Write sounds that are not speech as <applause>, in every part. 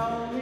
tell me.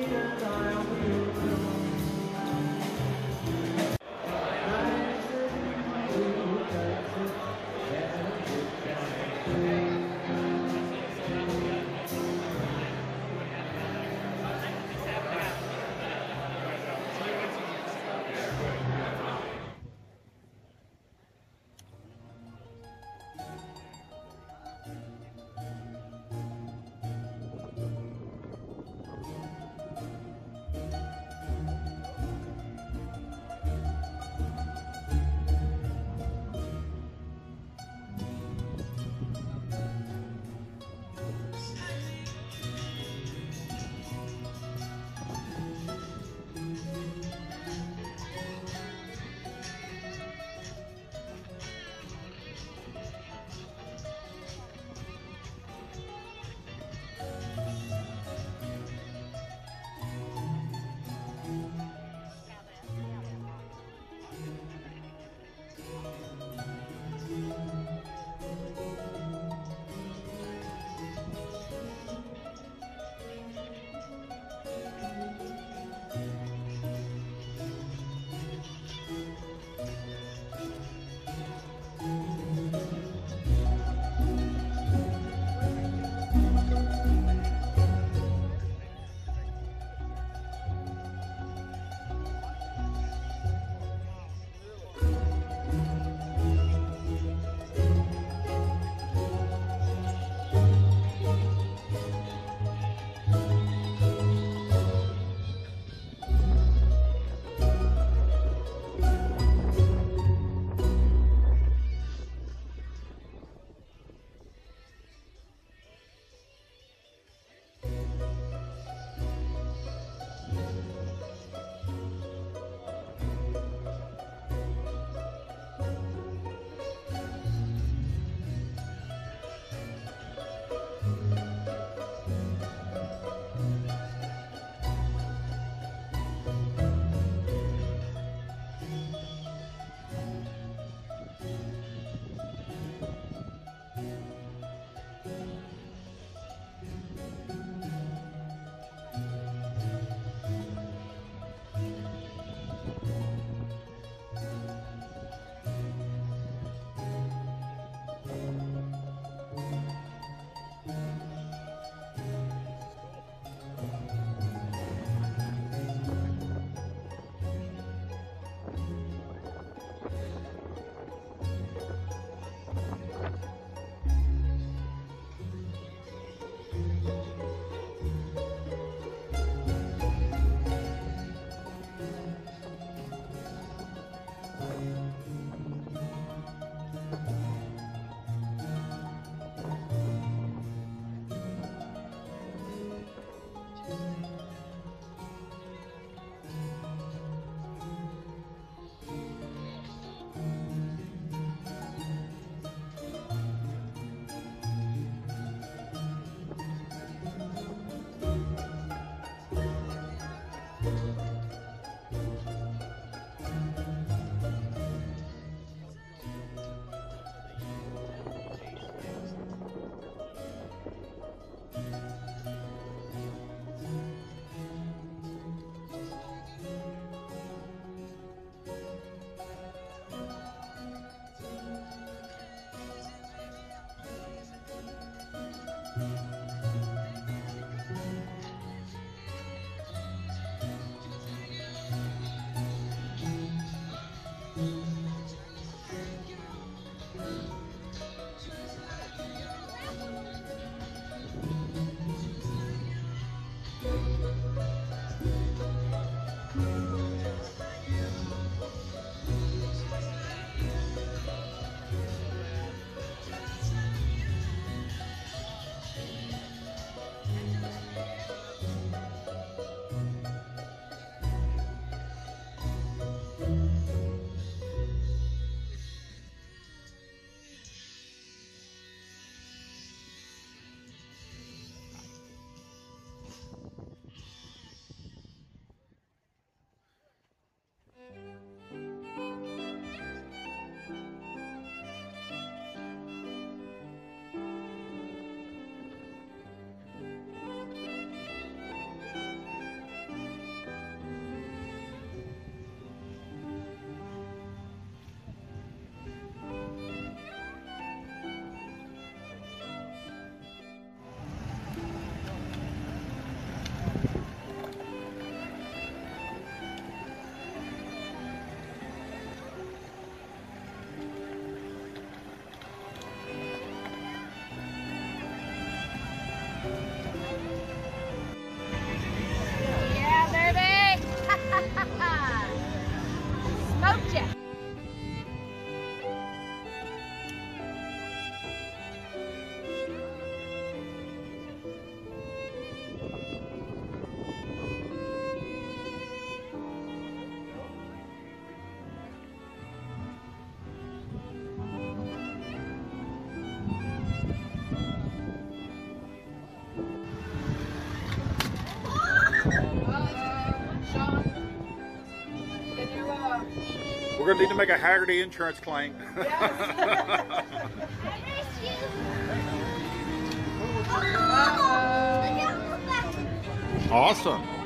Going to need to make a Haggerty insurance claim. <laughs> <laughs> awesome.